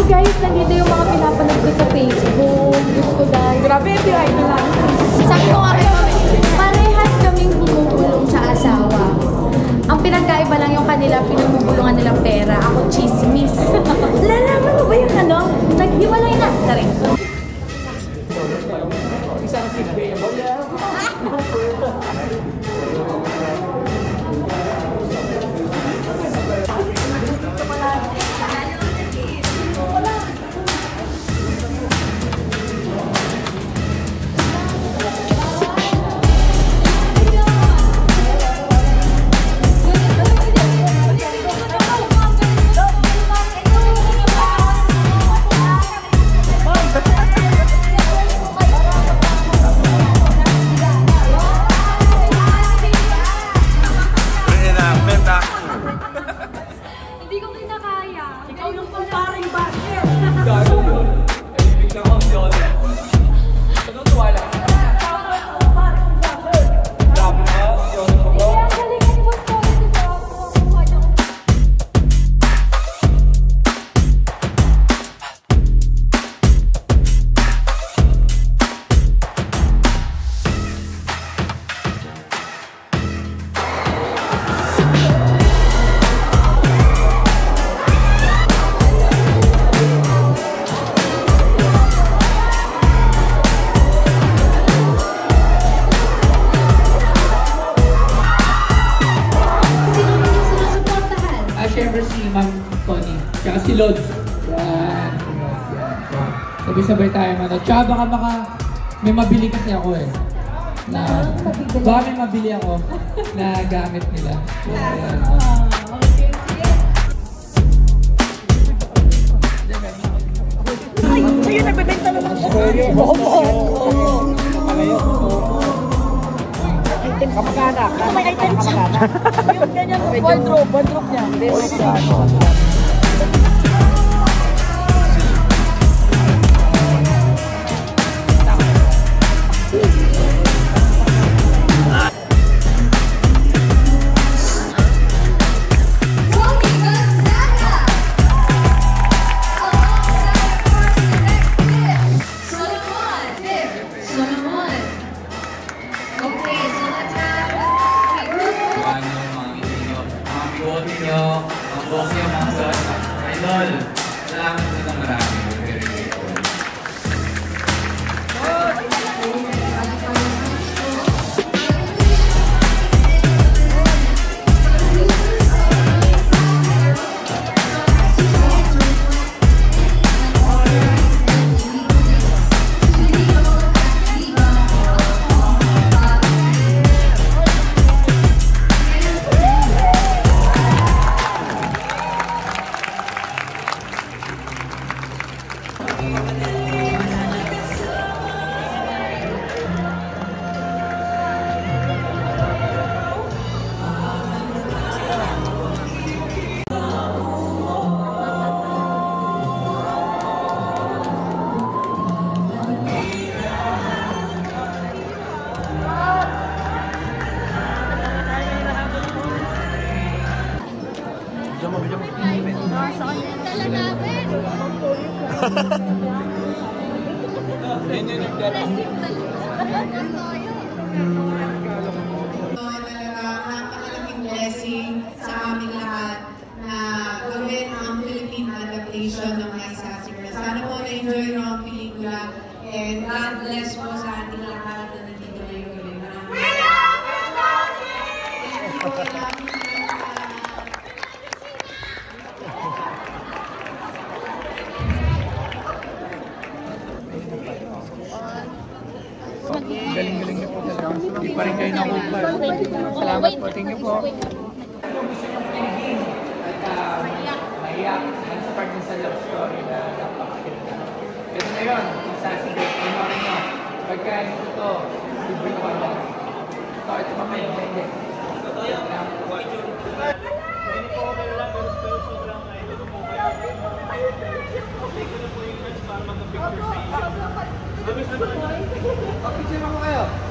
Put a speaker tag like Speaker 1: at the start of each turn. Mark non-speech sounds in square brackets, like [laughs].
Speaker 1: Ayun guys, nandito yung mga pinapanood ko sa Facebook. Gusto ko dahil. Grabe, ito yung idol namin. Sabi ko nga kayo, parehas kaming bumubulong sa asawa. Ang pinagkaiba lang yung kanila, pinagmubulungan nilang pera. Ako, chismis. [laughs] Lalaman mo ba yung ano? Naghiwalay na. Correct.
Speaker 2: Ma'am Connie. Tsaka si Lods. Yan. si yan. Sabay-sabay tayo mano. Tsaka baka baka may mabili kasi ako eh. Na,
Speaker 1: baka
Speaker 2: may mabili ako na gamit nila. So, ayan. Ayun, nagbebenta na lang siya. Kamag-anak. May item siya. Yung ganyan,
Speaker 1: wardrobe,
Speaker 2: wardrobe niya. Romy
Speaker 3: một siêu nóng rồi Hãy lên làm.
Speaker 1: Ito [laughs]
Speaker 4: talaga napakalaking blessing sa aming lahat na gawin ang Philippine adaptation ng My Sassy Girl. Sana po na-enjoy nyo ang pelikula and God bless po sa ating lahat na nandito ngayong gabi. Maraming Thank you po. Love you po sa-
Speaker 2: Galing-galing niyo po. Hindi pa rin kayo nakumpay. Salamat po. Thank you po. At maiyak. Yan sa part din sa love story na napakaganda. Ito na yun. Yung sassy girl. Panoorin nyo. Pagka ito, libre ko lang. Ito, ito pa kayo. Hindi. Ito yan. Picture mo kayo.